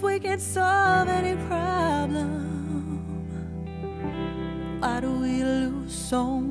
if we can solve any problem, why do we lose so much?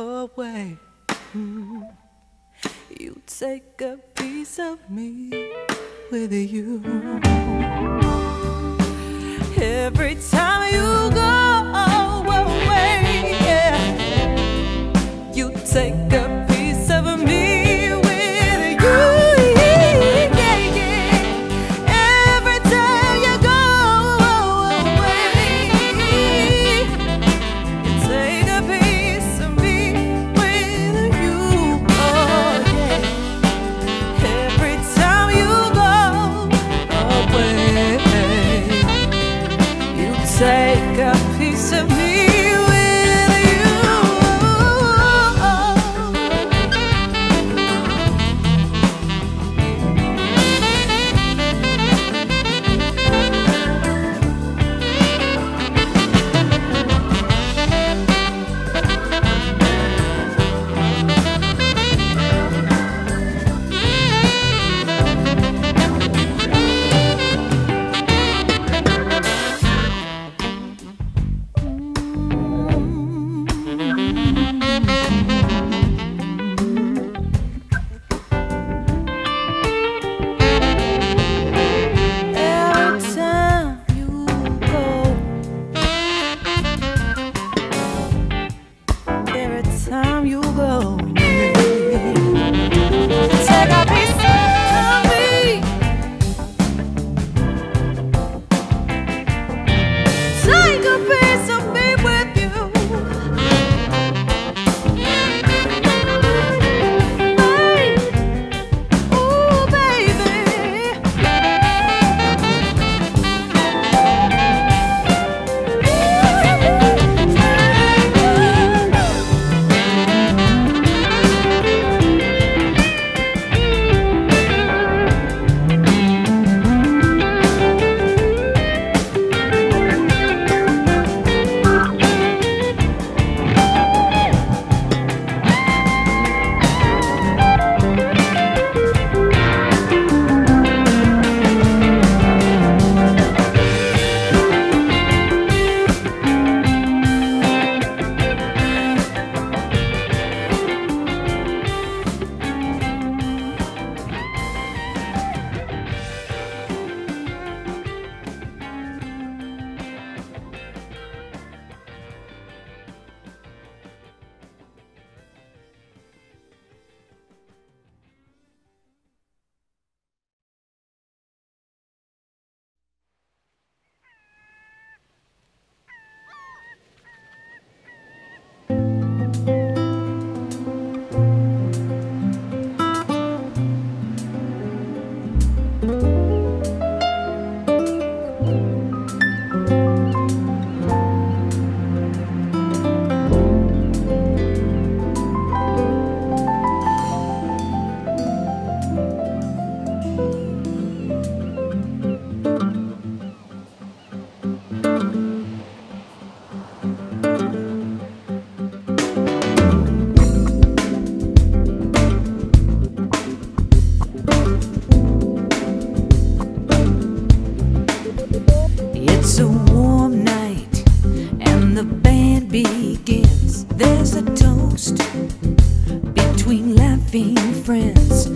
away. Hmm. You take a piece of me with you. Every time you go away, yeah, you take. Friends.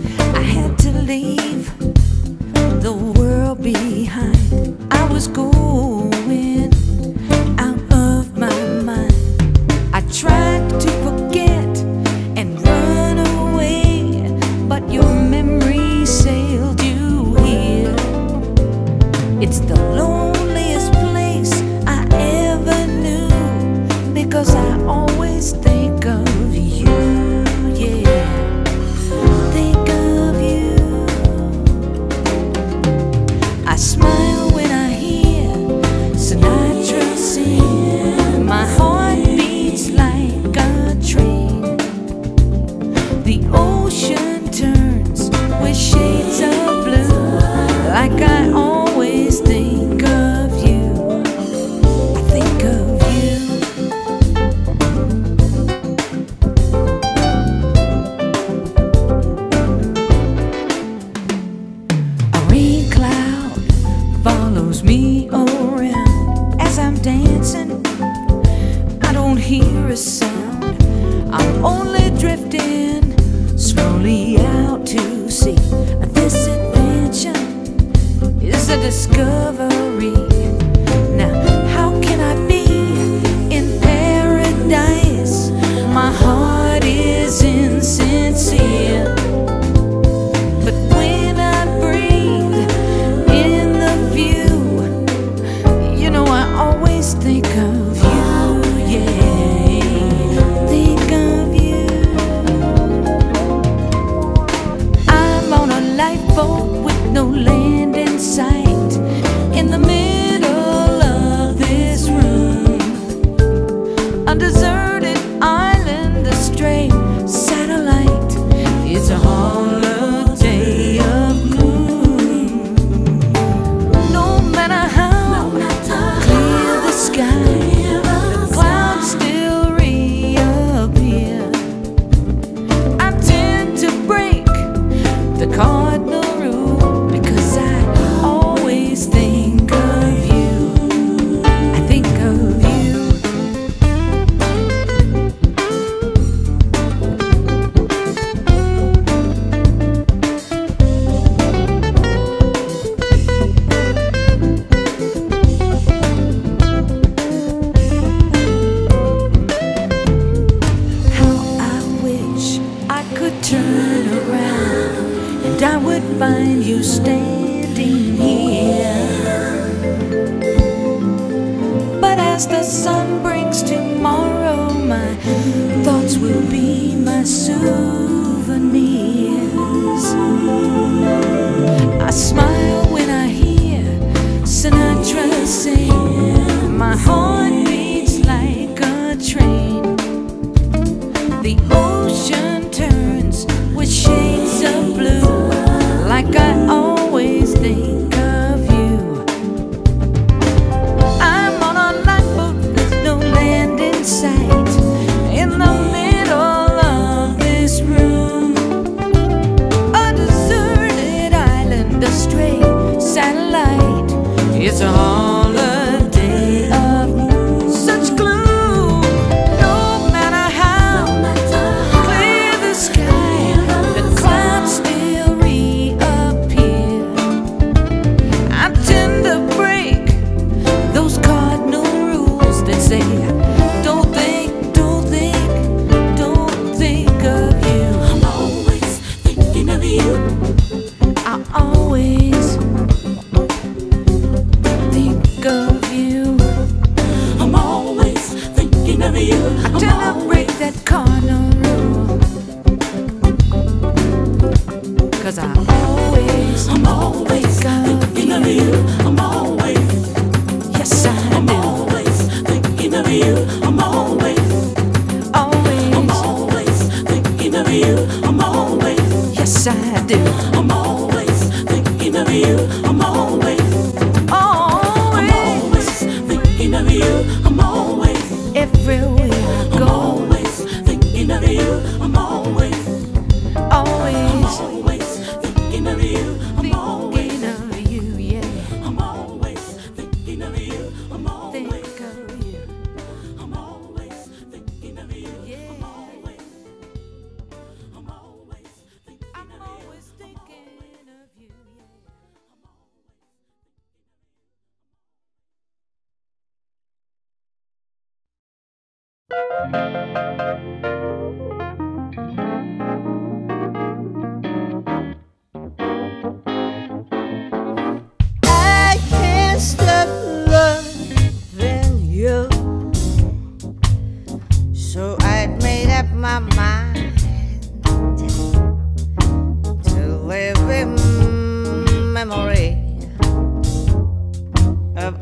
of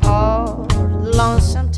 lonesome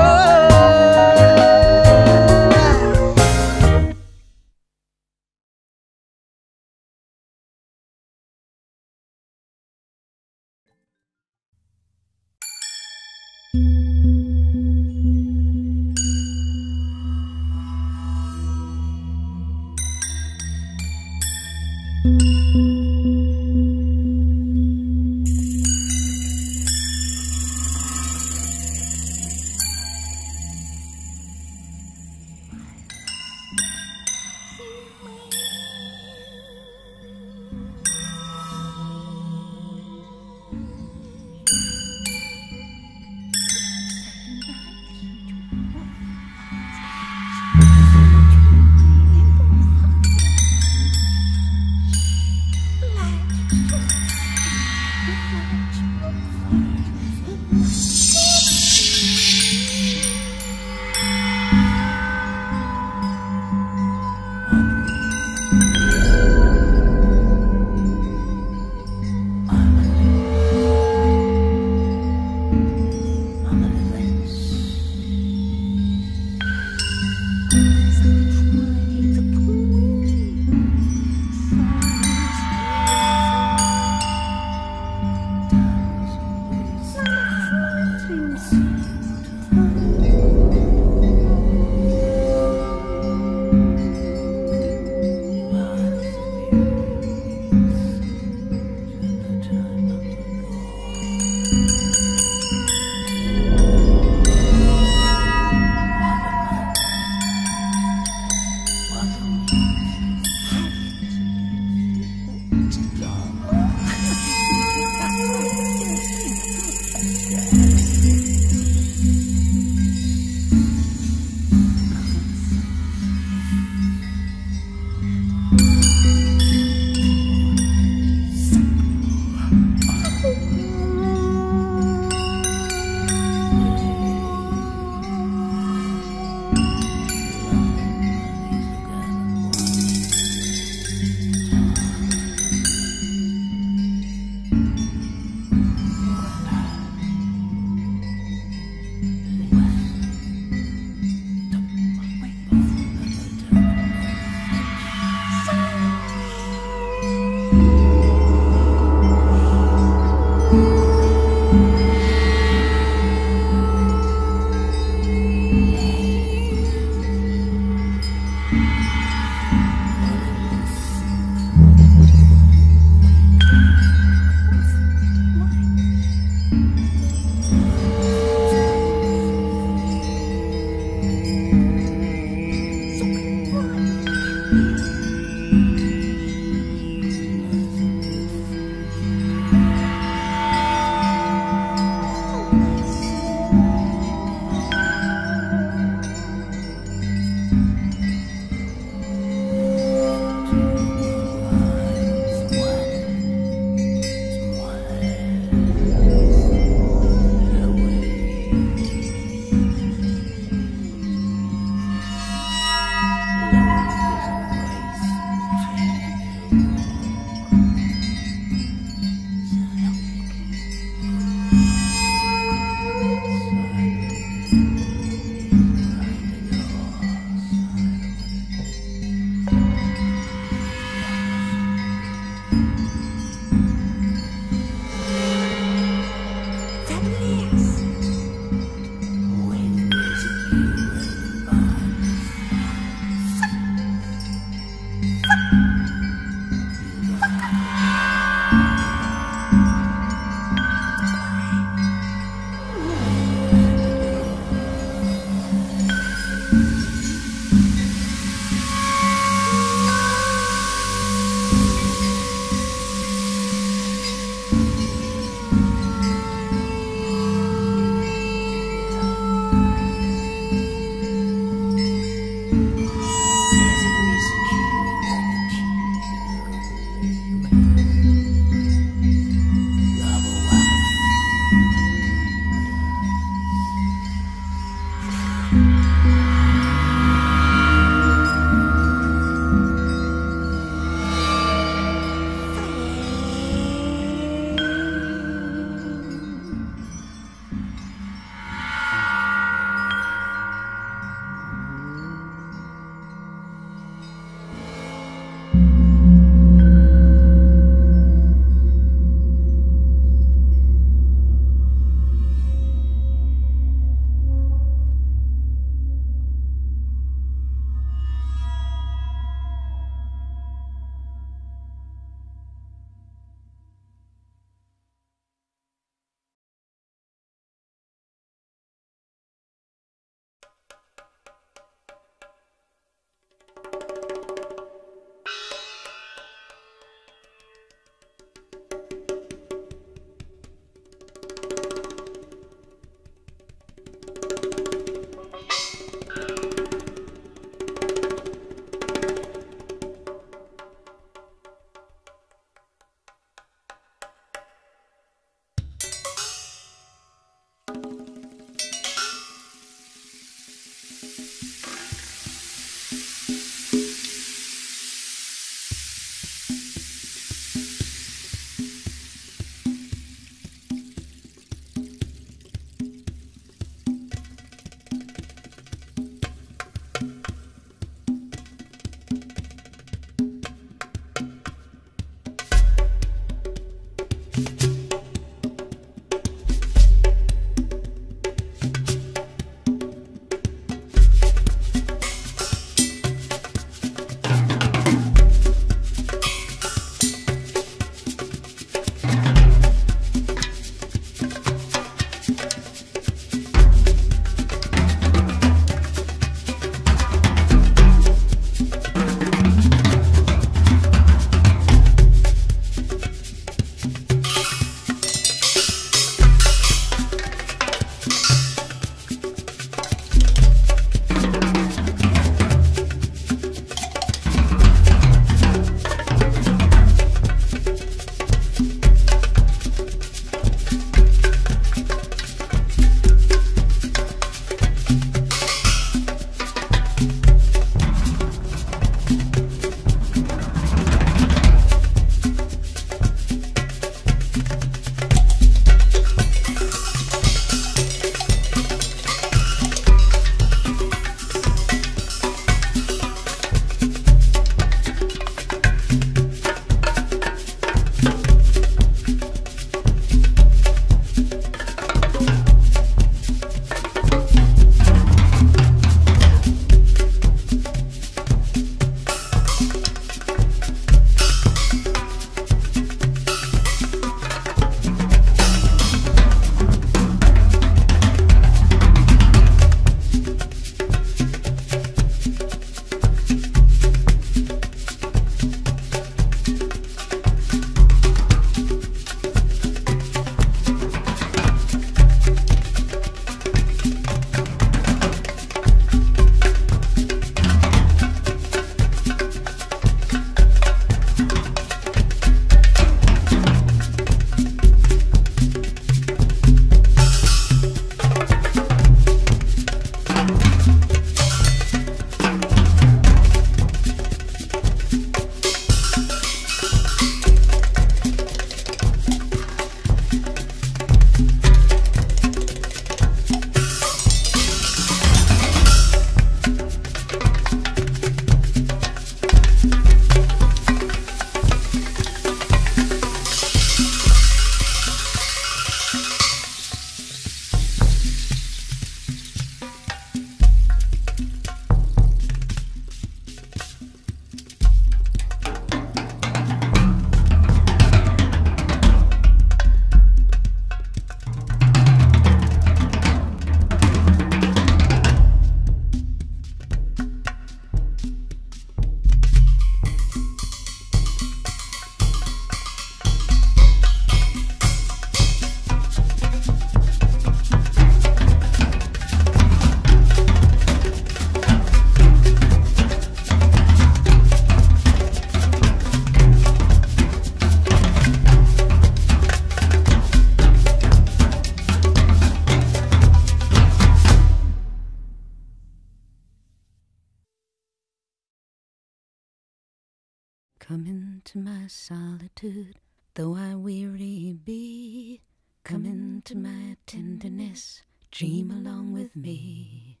weary be. Come into my tenderness, dream along with me.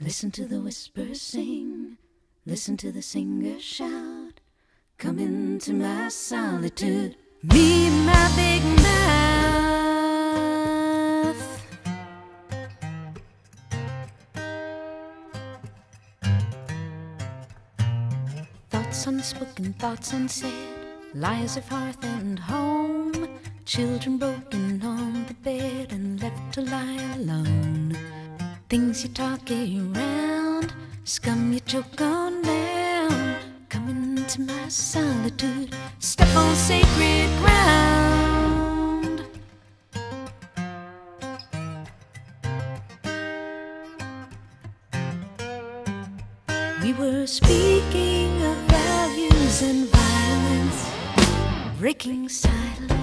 Listen to the whisper sing, listen to the singer shout. Come into my solitude, me my big mouth. Thoughts unspoken, thoughts unsaid, lies of hearth and home. Children broken on the bed and left to lie alone. Things you talk around, scum you choke on down. Come into my solitude, step on sacred ground. We were speaking breaking silence.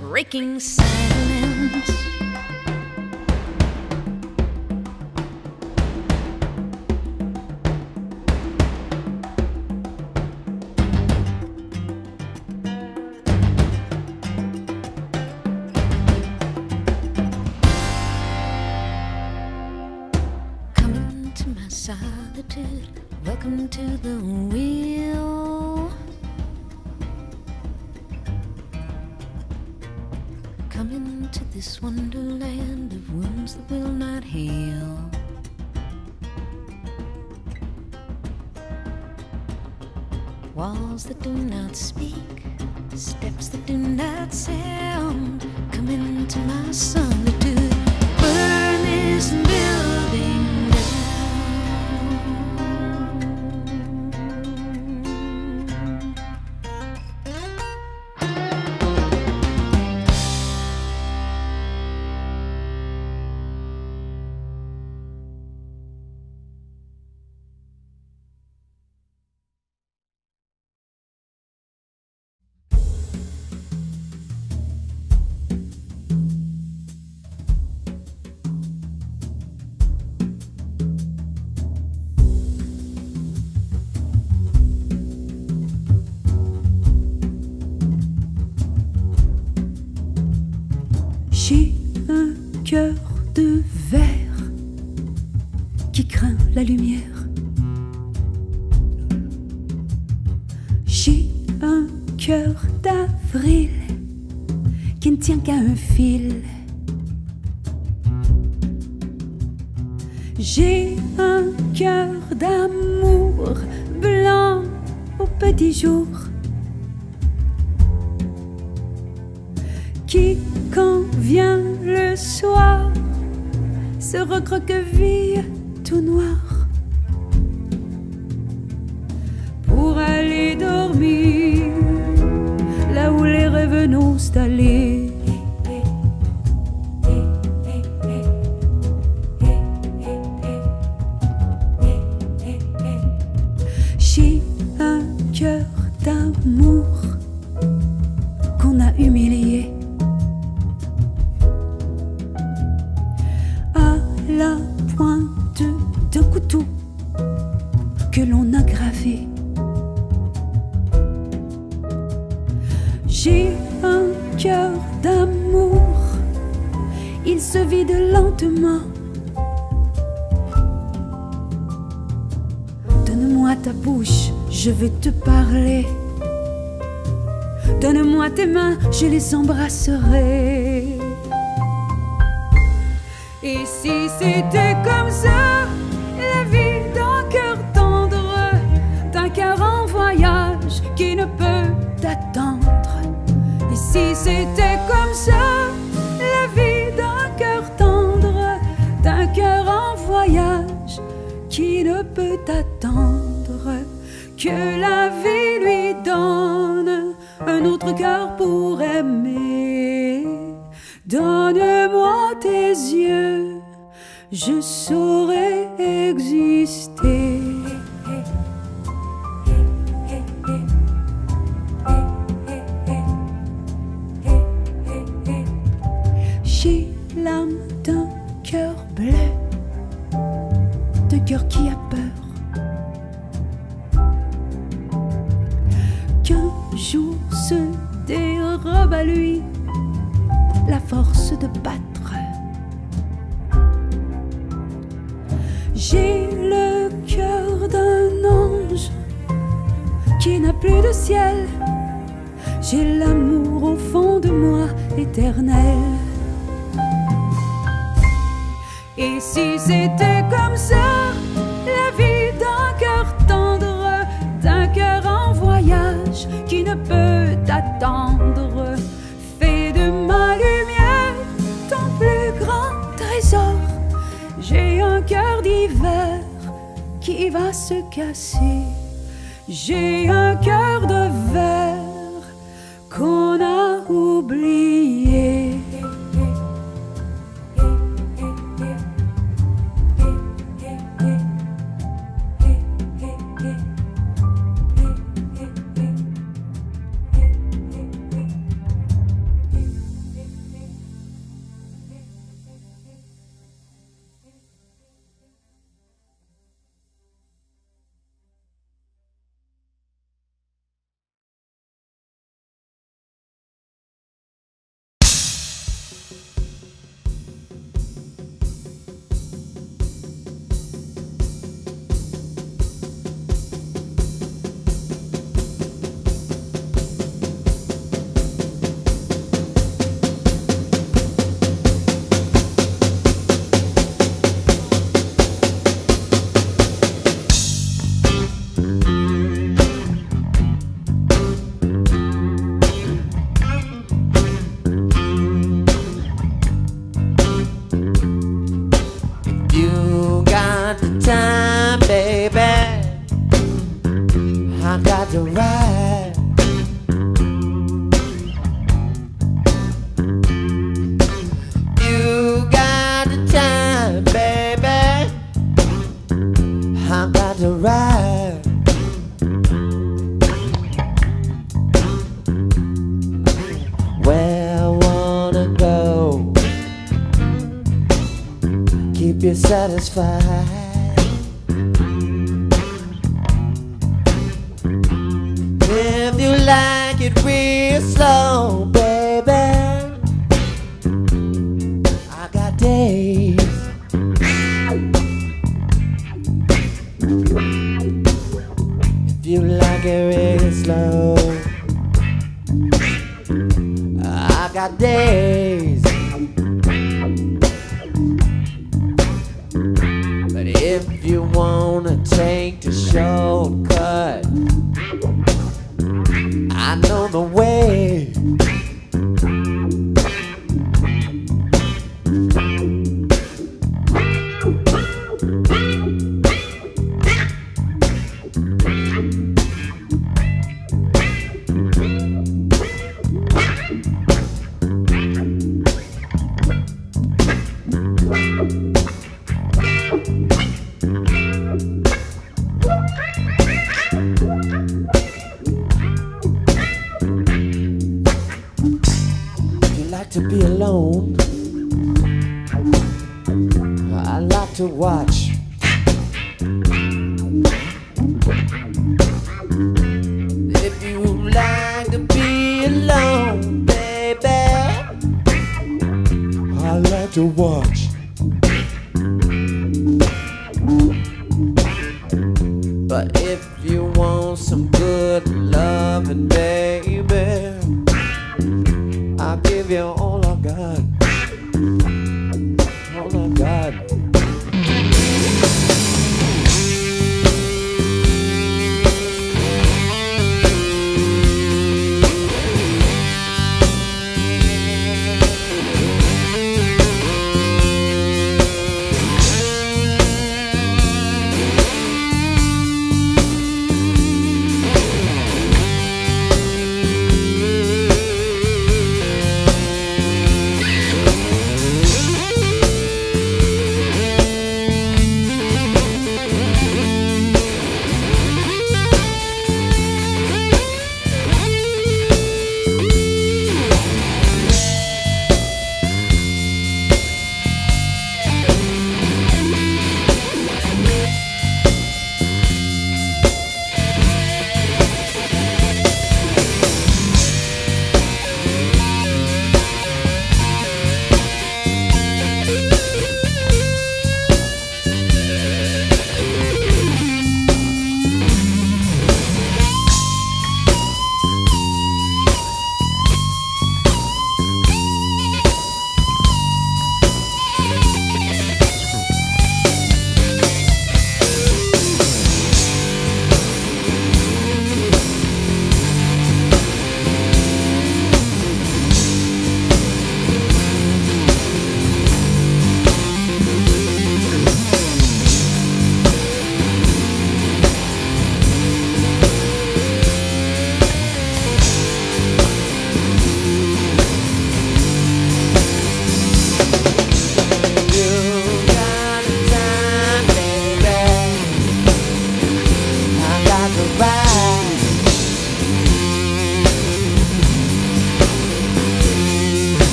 Breaking silence. J'ai un cœur d'amour blanc au petit jour. qui, quand vient le soir, se recroqueville tout noir pour aller dormir là où les rêves n'ont allés. je les embrasserai. Et si c'était je serai. satisfied. You like to be alone. I like to watch. If you like to be alone, baby, I like to watch.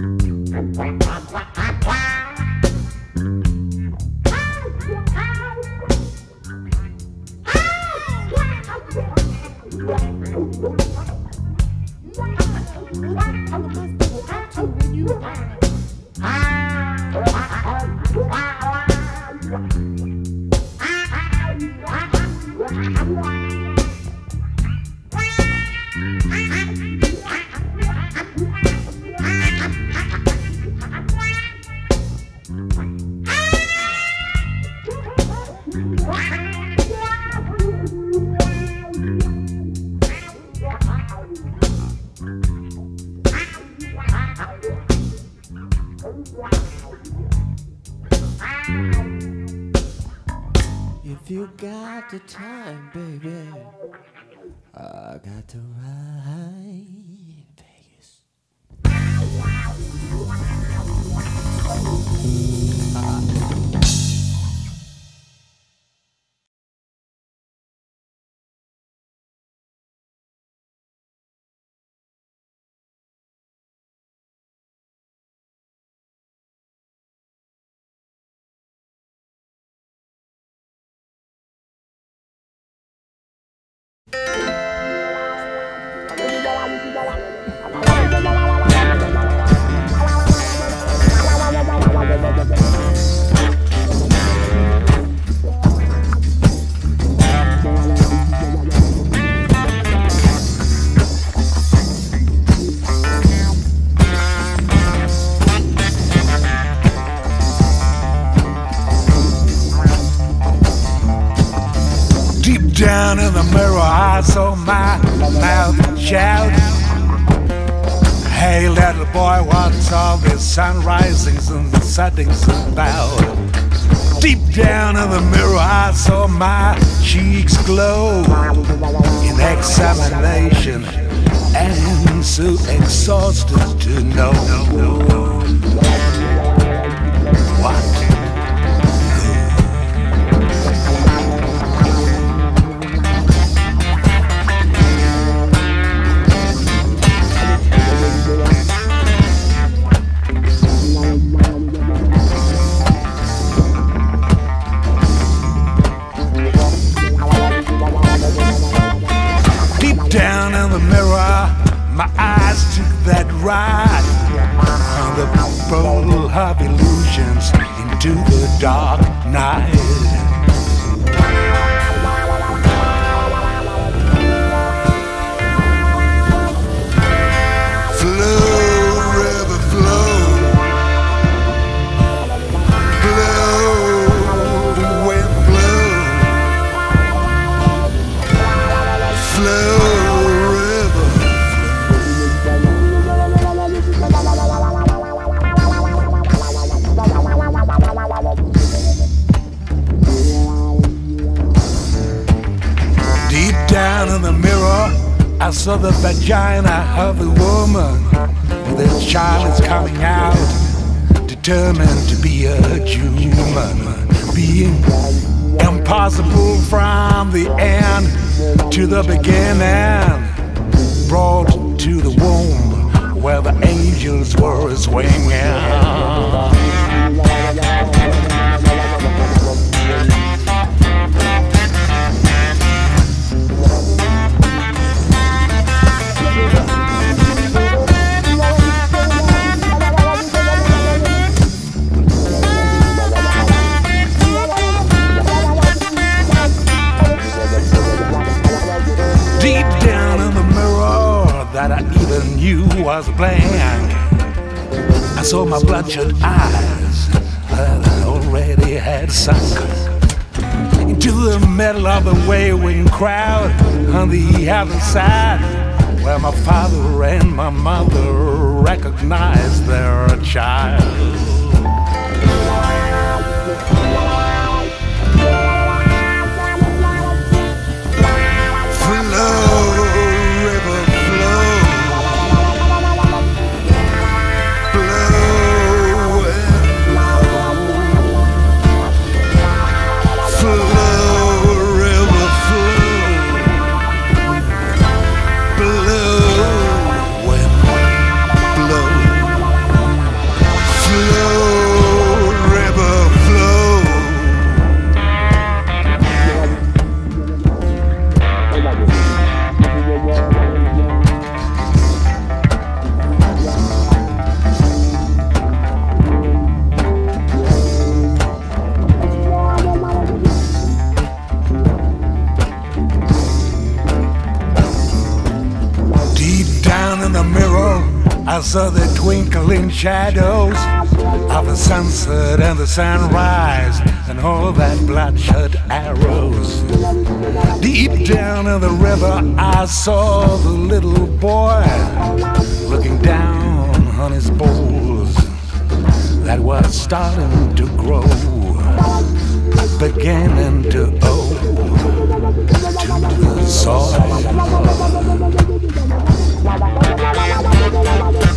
Isn't satisfied. I'm I got to ride down in the mirror, I saw my mouth shout. Hey, little boy, what's all this sunrisings and settings about? Deep down in the mirror, I saw my cheeks glow in examination and so exhausted to know vagina of a woman. The child is coming out, determined to be a human being. Impossible from the end to the beginning. Brought to the womb where the angels were swinging. Saw my bloodshot eyes that already had sunk into the middle of the waving crowd on the other side, where my father and my mother recognized their child. Saw the twinkling shadows of the sunset and the sunrise and all that bloodshot arrows. Deep down in the river, I saw the little boy looking down on his bowls that was starting to grow, beginning to owe to the soil. Thank you.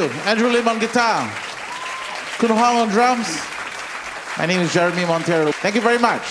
Andrew Lim on guitar. Kun Hong on drums. My name is Jeremy Monteiro. Thank you very much.